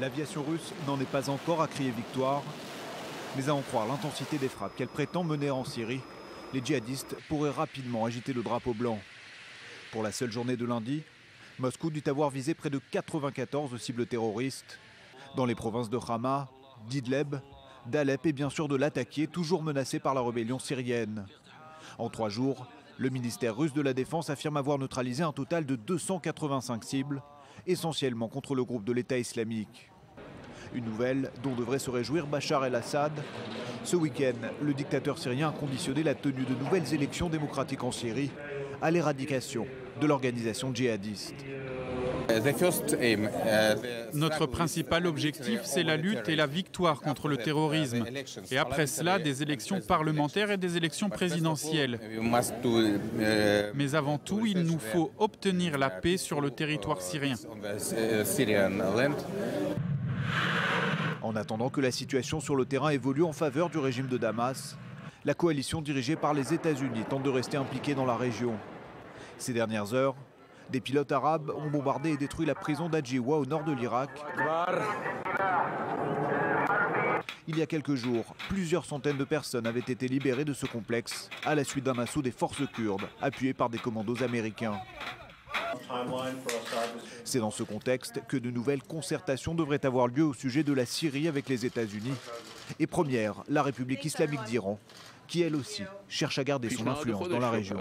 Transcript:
L'aviation russe n'en est pas encore à crier victoire, mais à en croire l'intensité des frappes qu'elle prétend mener en Syrie, les djihadistes pourraient rapidement agiter le drapeau blanc. Pour la seule journée de lundi, Moscou dut avoir visé près de 94 cibles terroristes, dans les provinces de Hama, d'Idleb, d'Alep et bien sûr de l'attaquer, toujours menacé par la rébellion syrienne. En trois jours, le ministère russe de la Défense affirme avoir neutralisé un total de 285 cibles, essentiellement contre le groupe de l'État islamique. Une nouvelle dont devrait se réjouir Bachar el-Assad. Ce week-end, le dictateur syrien a conditionné la tenue de nouvelles élections démocratiques en Syrie à l'éradication de l'organisation djihadiste. Notre principal objectif, c'est la lutte et la victoire contre le terrorisme. Et après cela, des élections parlementaires et des élections présidentielles. Mais avant tout, il nous faut obtenir la paix sur le territoire syrien. En attendant que la situation sur le terrain évolue en faveur du régime de Damas, la coalition dirigée par les États-Unis tente de rester impliquée dans la région. Ces dernières heures, des pilotes arabes ont bombardé et détruit la prison d'Adjiwa au nord de l'Irak. Il y a quelques jours, plusieurs centaines de personnes avaient été libérées de ce complexe à la suite d'un assaut des forces kurdes appuyées par des commandos américains. C'est dans ce contexte que de nouvelles concertations devraient avoir lieu au sujet de la Syrie avec les États-Unis. Et première, la République islamique d'Iran, qui elle aussi cherche à garder son influence dans la région.